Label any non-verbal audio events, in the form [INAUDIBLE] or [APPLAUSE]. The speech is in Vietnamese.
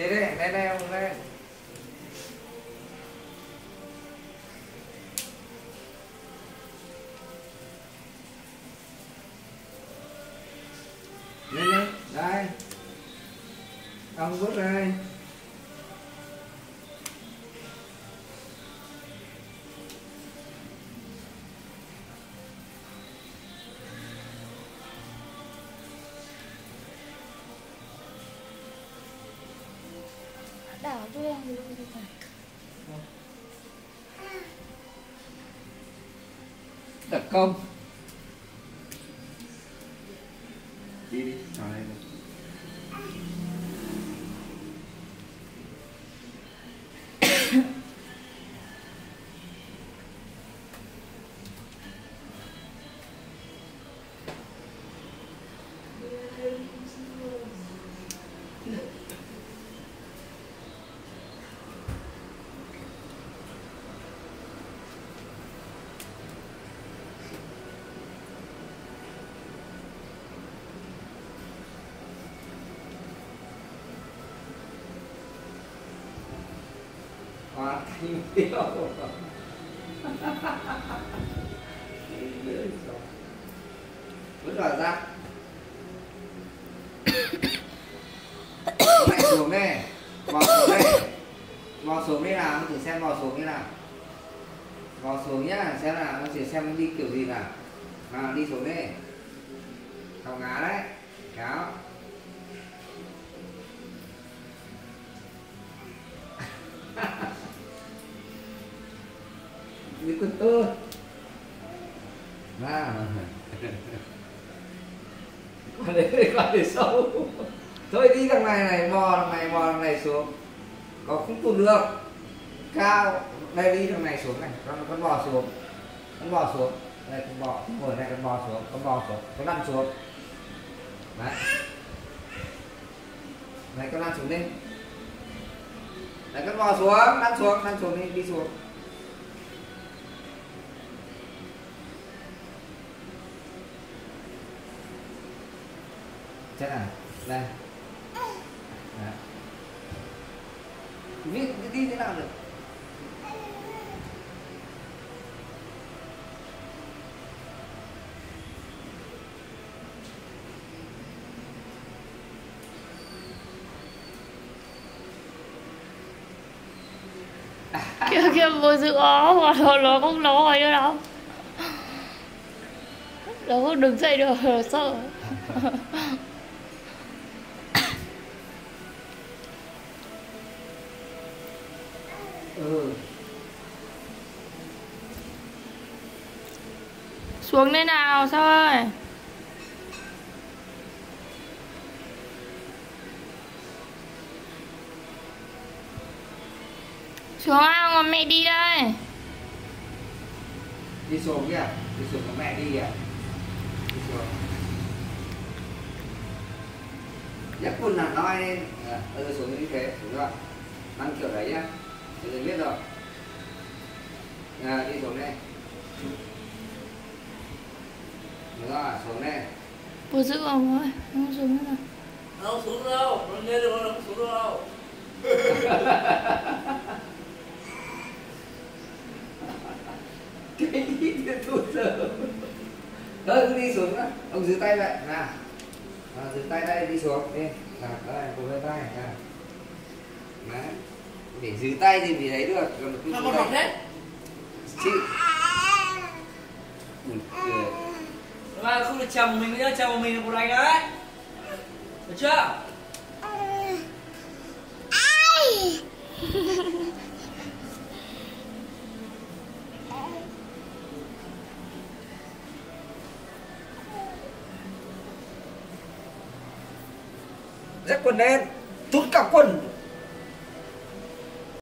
thế đây đây đây ông đây. Lên lên đây. Ông bước đây. Đặt công. Đi đi. Vào đây đi. thành tiêu vứt vào ra mẹ xuống đây vò xuống đây vò xuống đây nào thử xem vò xuống như nào vò xuống nhá xem nào nó chỉ xem đi kiểu gì nào nào đi xuống đây cào ngá đấy cáo ha ha tơ à con để con để sâu. Thôi đi thằng này này bò thằng này bò thằng này xuống. Có không tụt được. Cao đây đi thằng này xuống này. Con con bò xuống. Con bò xuống. Đây con bò ngồi này con bò xuống con bò xuống con lăn xuống. Đấy. Này con lăn xuống đi. Đấy con bò xuống lăn xuống lăn xuống đi đi xuống thế nào? Đây. Đấy. viết đi thế nào được? Kia kia vừa dự ó mà nó, nó không nó hỏi nữa đâu nó không đứng dậy được sợ [LAUGHS] ừ xuống đây nào sao ơi? Xuống ao mà mẹ đi đây. Đi xuống kìa đi xuống có mẹ đi kìa. Đi xuống. Nhắc quần là nói lên à, ừ xuống như thế đúng rồi ăn kiểu đấy nhá bây giờ biết rồi. À, đi xuống đây. Đúng rồi xuống đây. Vừa giữ ông ơi không xuống nữa nào Không xuống đâu, nó nghe được không xuống đâu. cái gì thì tôi giờ thôi cứ đi xuống đó ông giữ tay vậy nào. À, giữ tay đây đi xuống. Đi. Nào đây cô lấy tay. Nào. Đấy để giữ tay thì vì đấy được còn con đây. học hết. chị Ui, cười. Mà không được chồng mình nữa, chồng mình là một đánh đấy. Được chưa? dắt quần lên thút cả quần